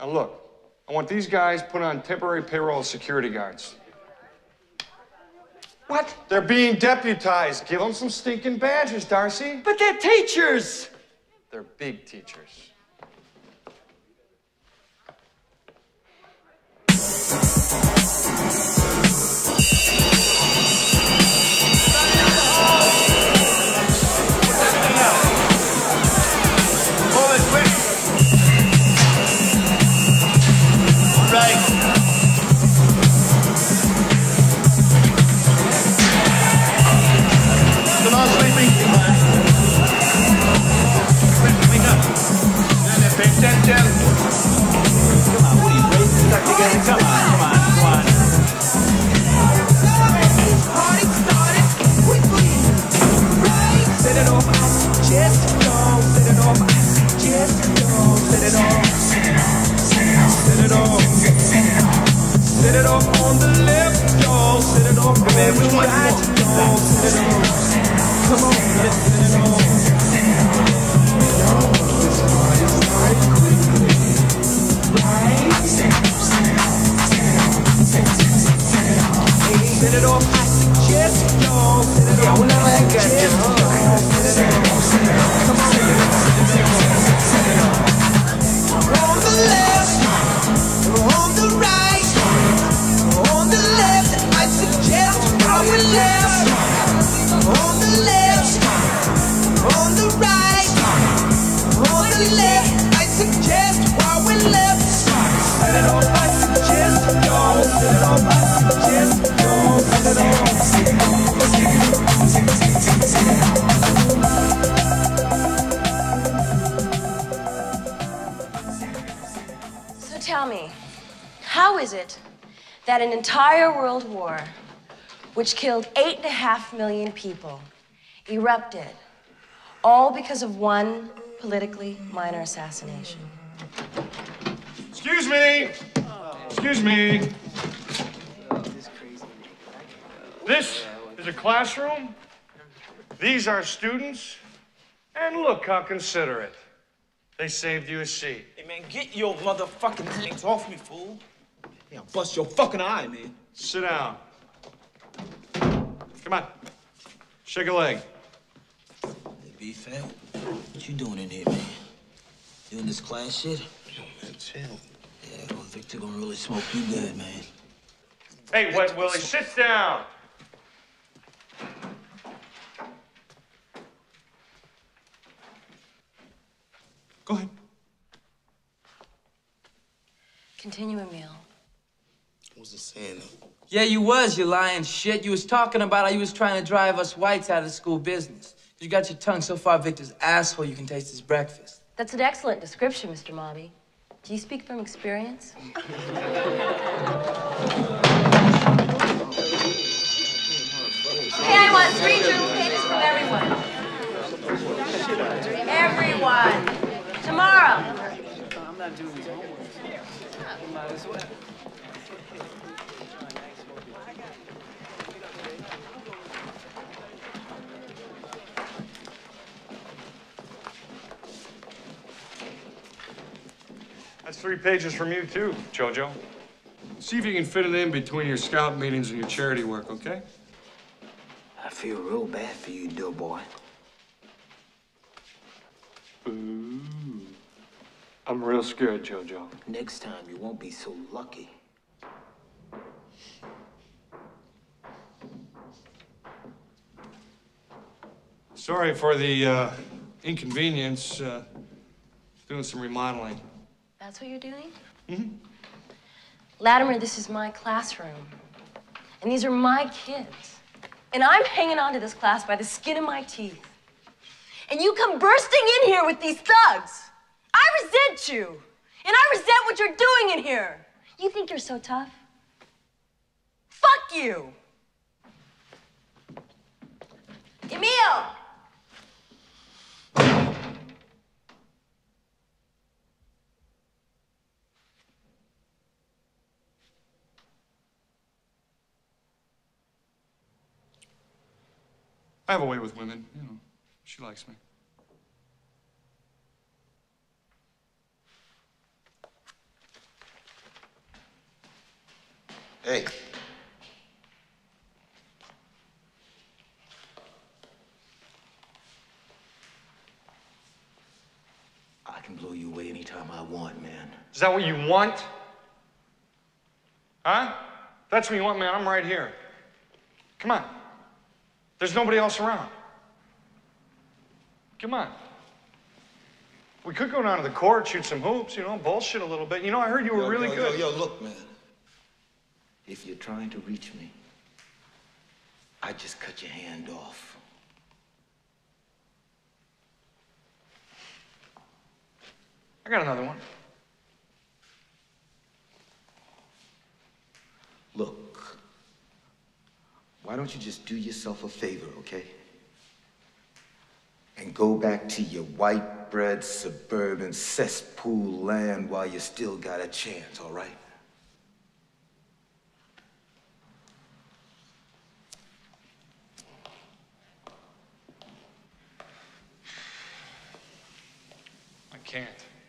Now look, I want these guys put on temporary payroll as security guards. What? They're being deputized. Give them some stinking badges, Darcy. But they're teachers. They're big teachers. Set it off on the left, y'all. Set it off on the right, y'all. Set it off. Come on, let's it off. Tell me, how is it that an entire world war, which killed eight and a half million people, erupted all because of one politically minor assassination? Excuse me. Excuse me. This is a classroom. These are students. And look how considerate. They saved you a seat. Hey, man, get your motherfucking hands off me, fool. Yeah, I'll bust your fucking eye, man. Sit down. Come on. Shake a leg. Hey, B fam, what you doing in here, man? Doing this class shit? Yo, man, chill. Yeah, well, Victor gonna really smoke you good, man. Hey, Wet Willie, sit down. Go ahead. Continue, Emil. What was it saying? Yeah, you was, you lying shit. You was talking about how you was trying to drive us whites out of the school business. You got your tongue so far Victor's asshole you can taste his breakfast. That's an excellent description, Mr. Mobby. Do you speak from experience? Hey, I want three journal pages from everyone. Everyone. Tomorrow. I'm not doing his homework. Might as well. That's three pages from you, too, JoJo. See if you can fit it in between your scout meetings and your charity work, okay? I feel real bad for you, doughboy. Ooh. I'm real scared, JoJo. Next time, you won't be so lucky. Sorry for the uh, inconvenience. Uh, doing some remodeling. That's what you're doing? Mm-hmm. Latimer, this is my classroom. And these are my kids. And I'm hanging on to this class by the skin of my teeth. And you come bursting in here with these thugs. I resent you. And I resent what you're doing in here. You think you're so tough? Fuck you. Emil! I have a way with women, you know. She likes me. Hey. I can blow you away anytime I want, man. Is that what you want? Huh? That's what you want, man. I'm right here. Come on. There's nobody else around. Come on. We could go down to the court, shoot some hoops, you know, bullshit a little bit. You know, I heard you were Yo, really yo, good. Yo, yo, look, man. If you're trying to reach me, I just cut your hand off. I got another one. Look, why don't you just do yourself a favor, okay? And go back to your white bread suburban cesspool land while you still got a chance, all right? Can't.